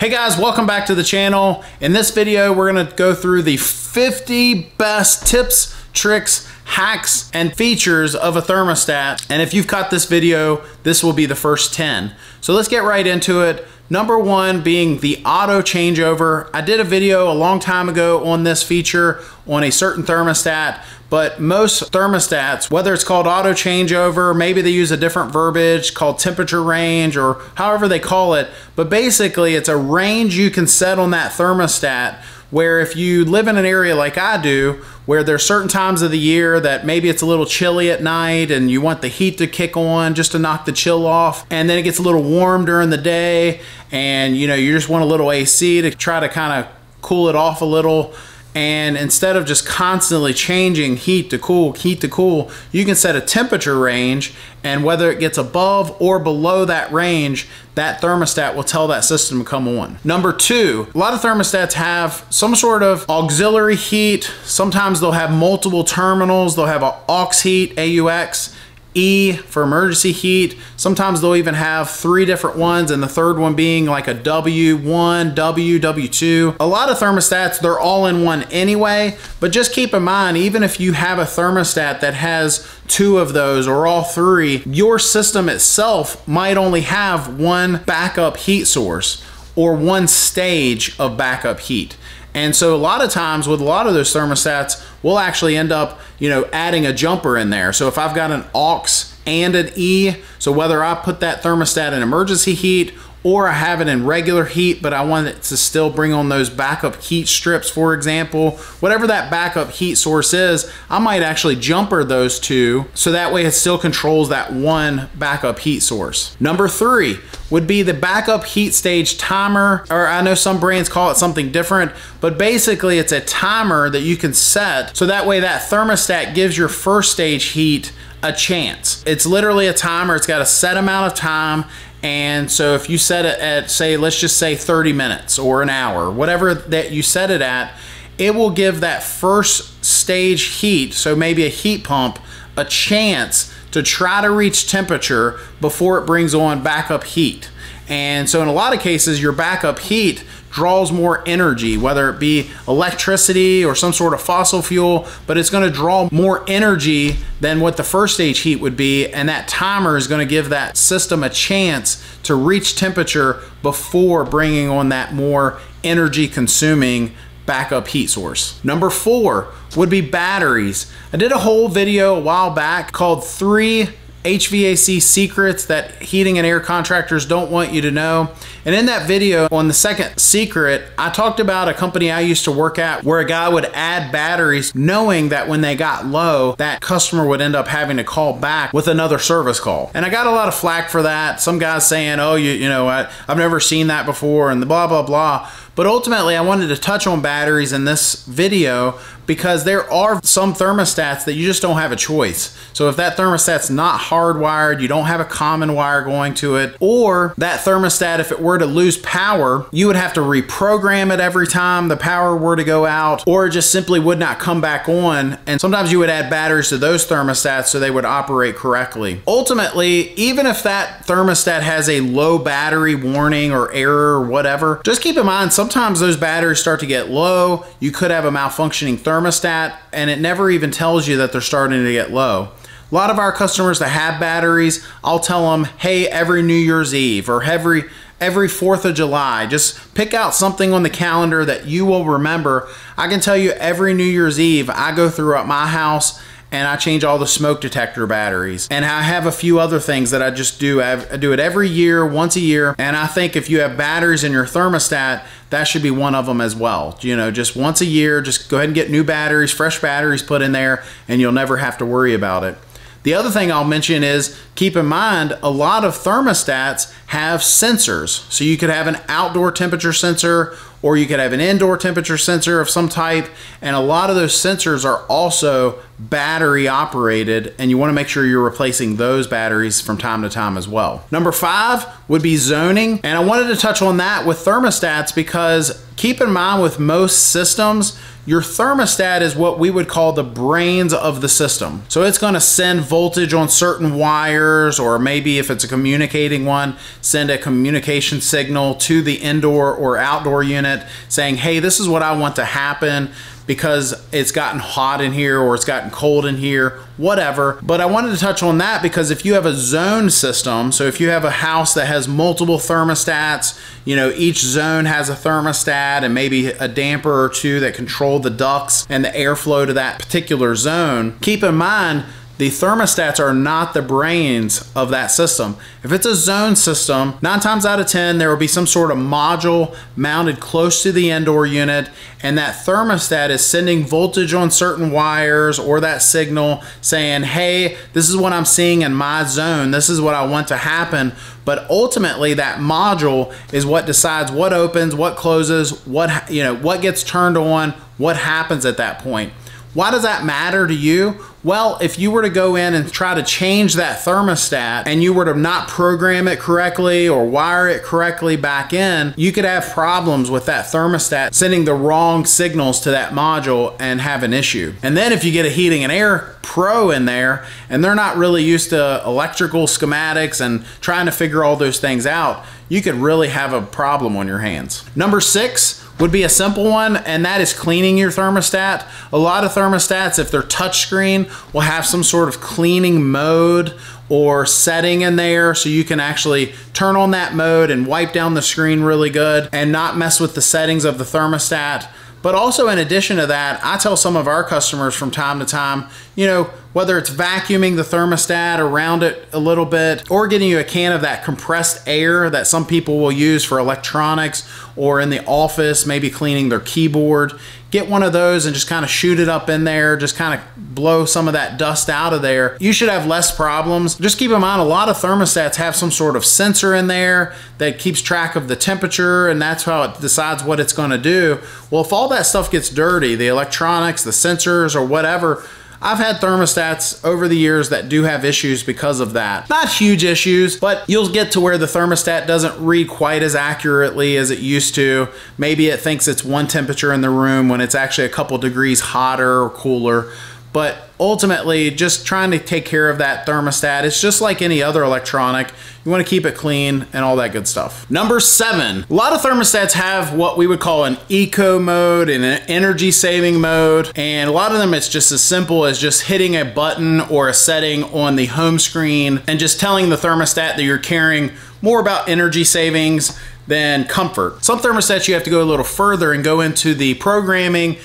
Hey guys, welcome back to the channel. In this video, we're gonna go through the 50 best tips, tricks, hacks, and features of a thermostat. And if you've caught this video, this will be the first 10. So let's get right into it. Number one being the auto changeover. I did a video a long time ago on this feature on a certain thermostat, but most thermostats, whether it's called auto changeover, maybe they use a different verbiage called temperature range or however they call it, but basically it's a range you can set on that thermostat where if you live in an area like I do, where there's certain times of the year that maybe it's a little chilly at night and you want the heat to kick on just to knock the chill off, and then it gets a little warm during the day, and you know, you just want a little AC to try to kind of cool it off a little and instead of just constantly changing heat to cool, heat to cool, you can set a temperature range and whether it gets above or below that range, that thermostat will tell that system to come on. Number two, a lot of thermostats have some sort of auxiliary heat. Sometimes they'll have multiple terminals. They'll have an aux heat, AUX, E for emergency heat. Sometimes they'll even have three different ones and the third one being like a W1, W, W2. A lot of thermostats, they're all in one anyway, but just keep in mind, even if you have a thermostat that has two of those or all three, your system itself might only have one backup heat source or one stage of backup heat. And so a lot of times with a lot of those thermostats, we'll actually end up, you know, adding a jumper in there. So if I've got an aux and an E, so whether I put that thermostat in emergency heat or I have it in regular heat, but I want it to still bring on those backup heat strips, for example. Whatever that backup heat source is, I might actually jumper those two, so that way it still controls that one backup heat source. Number three would be the backup heat stage timer, or I know some brands call it something different, but basically it's a timer that you can set, so that way that thermostat gives your first stage heat a chance. It's literally a timer, it's got a set amount of time, and so if you set it at, say, let's just say 30 minutes or an hour, whatever that you set it at, it will give that first stage heat, so maybe a heat pump, a chance to try to reach temperature before it brings on backup heat. And so in a lot of cases, your backup heat draws more energy, whether it be electricity or some sort of fossil fuel, but it's going to draw more energy than what the first stage heat would be. And that timer is going to give that system a chance to reach temperature before bringing on that more energy consuming backup heat source. Number four would be batteries. I did a whole video a while back called three HVAC secrets that heating and air contractors don't want you to know. And in that video on the second secret, I talked about a company I used to work at where a guy would add batteries knowing that when they got low, that customer would end up having to call back with another service call. And I got a lot of flack for that. Some guys saying, oh, you, you know, I, I've never seen that before and the blah, blah, blah. But ultimately, I wanted to touch on batteries in this video because there are some thermostats that you just don't have a choice. So if that thermostat's not hardwired, you don't have a common wire going to it, or that thermostat, if it were to lose power, you would have to reprogram it every time the power were to go out, or it just simply would not come back on. And sometimes you would add batteries to those thermostats so they would operate correctly. Ultimately, even if that thermostat has a low battery warning or error or whatever, just keep in mind sometimes those batteries start to get low. You could have a malfunctioning thermostat and it never even tells you that they're starting to get low. A lot of our customers that have batteries, I'll tell them, hey, every New Year's Eve or every every 4th of July, just pick out something on the calendar that you will remember. I can tell you every New Year's Eve, I go through at my house and I change all the smoke detector batteries. And I have a few other things that I just do. I do it every year, once a year. And I think if you have batteries in your thermostat, that should be one of them as well. You know, just once a year, just go ahead and get new batteries, fresh batteries put in there, and you'll never have to worry about it. The other thing I'll mention is keep in mind a lot of thermostats have sensors. So you could have an outdoor temperature sensor or you could have an indoor temperature sensor of some type. And a lot of those sensors are also battery operated and you wanna make sure you're replacing those batteries from time to time as well. Number five would be zoning. And I wanted to touch on that with thermostats because keep in mind with most systems, your thermostat is what we would call the brains of the system. So it's going to send voltage on certain wires, or maybe if it's a communicating one, send a communication signal to the indoor or outdoor unit saying, hey, this is what I want to happen because it's gotten hot in here or it's gotten cold in here, whatever. But I wanted to touch on that because if you have a zone system, so if you have a house that has multiple thermostats, you know, each zone has a thermostat and maybe a damper or two that control the ducts and the airflow to that particular zone, keep in mind the thermostats are not the brains of that system. If it's a zone system, nine times out of 10, there will be some sort of module mounted close to the indoor unit, and that thermostat is sending voltage on certain wires or that signal saying, hey, this is what I'm seeing in my zone. This is what I want to happen. But ultimately, that module is what decides what opens, what closes, what, you know, what gets turned on, what happens at that point. Why does that matter to you? Well, if you were to go in and try to change that thermostat and you were to not program it correctly or wire it correctly back in, you could have problems with that thermostat sending the wrong signals to that module and have an issue. And then if you get a heating and air pro in there and they're not really used to electrical schematics and trying to figure all those things out, you could really have a problem on your hands. Number six, would be a simple one, and that is cleaning your thermostat. A lot of thermostats, if they're touchscreen, will have some sort of cleaning mode or setting in there so you can actually turn on that mode and wipe down the screen really good and not mess with the settings of the thermostat. But also in addition to that, I tell some of our customers from time to time, you know, whether it's vacuuming the thermostat around it a little bit or getting you a can of that compressed air that some people will use for electronics or in the office, maybe cleaning their keyboard. Get one of those and just kind of shoot it up in there, just kind of blow some of that dust out of there. You should have less problems. Just keep in mind, a lot of thermostats have some sort of sensor in there that keeps track of the temperature and that's how it decides what it's gonna do. Well, if all that stuff gets dirty, the electronics, the sensors or whatever, I've had thermostats over the years that do have issues because of that. Not huge issues, but you'll get to where the thermostat doesn't read quite as accurately as it used to. Maybe it thinks it's one temperature in the room when it's actually a couple degrees hotter or cooler. But ultimately, just trying to take care of that thermostat. It's just like any other electronic. You want to keep it clean and all that good stuff. Number seven, a lot of thermostats have what we would call an eco mode and an energy saving mode. And a lot of them, it's just as simple as just hitting a button or a setting on the home screen and just telling the thermostat that you're caring more about energy savings than comfort. Some thermostats you have to go a little further and go into the programming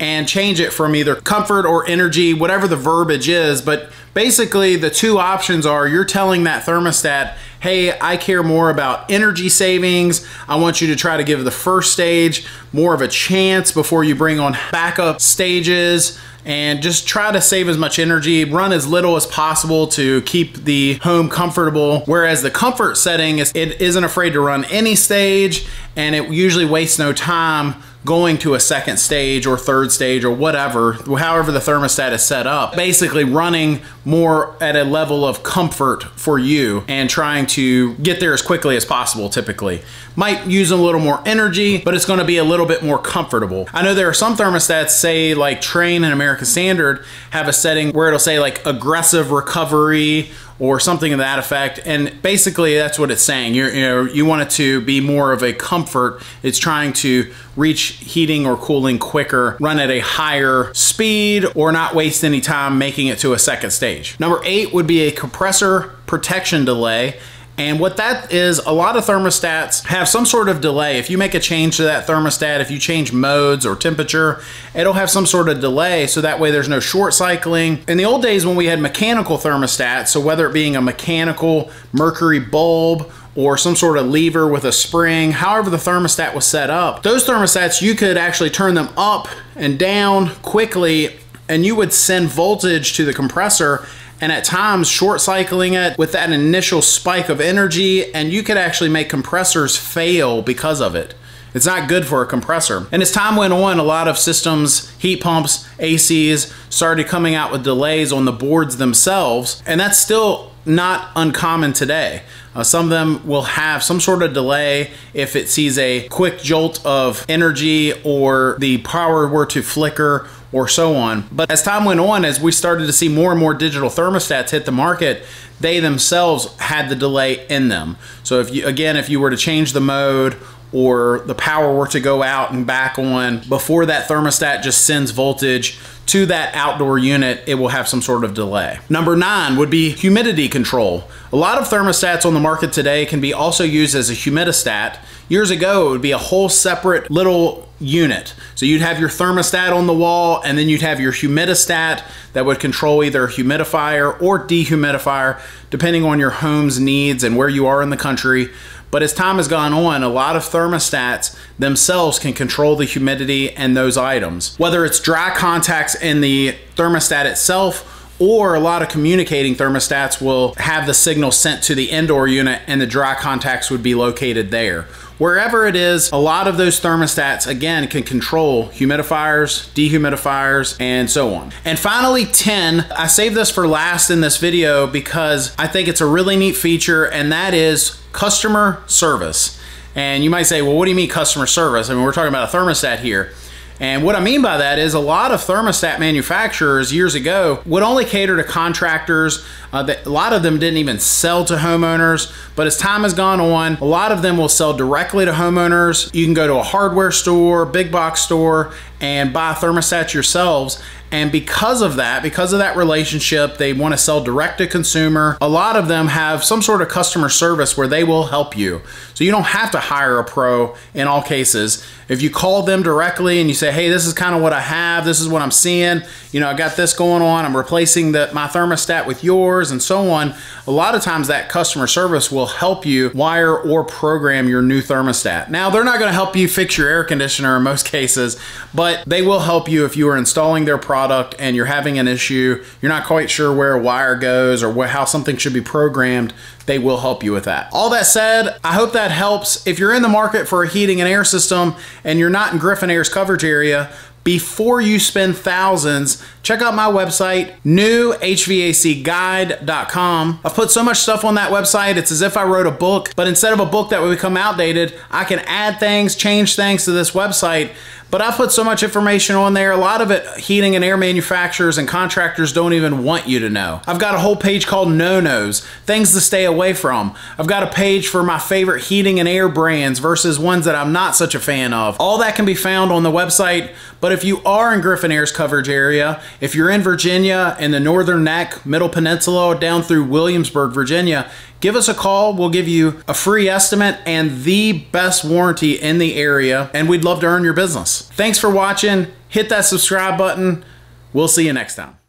and change it from either comfort or energy, whatever the verbiage is. But basically, the two options are you're telling that thermostat, hey, I care more about energy savings. I want you to try to give the first stage more of a chance before you bring on backup stages and just try to save as much energy, run as little as possible to keep the home comfortable. Whereas the comfort setting, is it isn't afraid to run any stage and it usually wastes no time going to a second stage or third stage or whatever, however the thermostat is set up, basically running more at a level of comfort for you and trying to get there as quickly as possible typically. Might use a little more energy, but it's gonna be a little bit more comfortable. I know there are some thermostats, say like Trane and American Standard, have a setting where it'll say like aggressive recovery or something of that effect. And basically, that's what it's saying. You're, you know, you want it to be more of a comfort. It's trying to reach heating or cooling quicker, run at a higher speed, or not waste any time making it to a second stage. Number eight would be a compressor protection delay. And what that is, a lot of thermostats have some sort of delay. If you make a change to that thermostat, if you change modes or temperature, it'll have some sort of delay so that way there's no short cycling. In the old days when we had mechanical thermostats, so whether it being a mechanical mercury bulb or some sort of lever with a spring, however the thermostat was set up, those thermostats, you could actually turn them up and down quickly and you would send voltage to the compressor and at times short cycling it with that initial spike of energy and you could actually make compressors fail because of it. It's not good for a compressor. And as time went on, a lot of systems, heat pumps, ACs, started coming out with delays on the boards themselves. And that's still not uncommon today. Uh, some of them will have some sort of delay if it sees a quick jolt of energy or the power were to flicker or so on. But as time went on, as we started to see more and more digital thermostats hit the market, they themselves had the delay in them. So if you, again, if you were to change the mode or the power were to go out and back on before that thermostat just sends voltage to that outdoor unit, it will have some sort of delay. Number nine would be humidity control. A lot of thermostats on the market today can be also used as a humidistat. Years ago, it would be a whole separate little unit. So you'd have your thermostat on the wall and then you'd have your humidistat that would control either humidifier or dehumidifier, depending on your home's needs and where you are in the country. But as time has gone on, a lot of thermostats themselves can control the humidity and those items. Whether it's dry contacts in the thermostat itself or a lot of communicating thermostats will have the signal sent to the indoor unit and the dry contacts would be located there. Wherever it is, a lot of those thermostats, again, can control humidifiers, dehumidifiers, and so on. And finally, 10, I saved this for last in this video because I think it's a really neat feature, and that is customer service. And you might say, well, what do you mean customer service? I mean, we're talking about a thermostat here. And what I mean by that is a lot of thermostat manufacturers years ago would only cater to contractors. Uh, that, a lot of them didn't even sell to homeowners, but as time has gone on, a lot of them will sell directly to homeowners. You can go to a hardware store, big box store, and buy thermostats yourselves. And because of that, because of that relationship, they want to sell direct to consumer. A lot of them have some sort of customer service where they will help you. So you don't have to hire a pro in all cases. If you call them directly and you say, hey, this is kind of what I have, this is what I'm seeing, you know, I got this going on, I'm replacing the, my thermostat with yours and so on, a lot of times that customer service will help you wire or program your new thermostat. Now, they're not going to help you fix your air conditioner in most cases, but they will help you if you are installing their product and you're having an issue, you're not quite sure where a wire goes or how something should be programmed, they will help you with that. All that said, I hope that helps. If you're in the market for a heating and air system and you're not in Griffin Air's coverage area, before you spend thousands, check out my website, newhvacguide.com. I've put so much stuff on that website, it's as if I wrote a book, but instead of a book that would become outdated, I can add things, change things to this website but I put so much information on there. A lot of it heating and air manufacturers and contractors don't even want you to know. I've got a whole page called no-nos, things to stay away from. I've got a page for my favorite heating and air brands versus ones that I'm not such a fan of. All that can be found on the website, but if you are in Griffin Air's coverage area, if you're in Virginia in the Northern Neck, Middle Peninsula, down through Williamsburg, Virginia, give us a call. We'll give you a free estimate and the best warranty in the area, and we'd love to earn your business. Thanks for watching. Hit that subscribe button. We'll see you next time.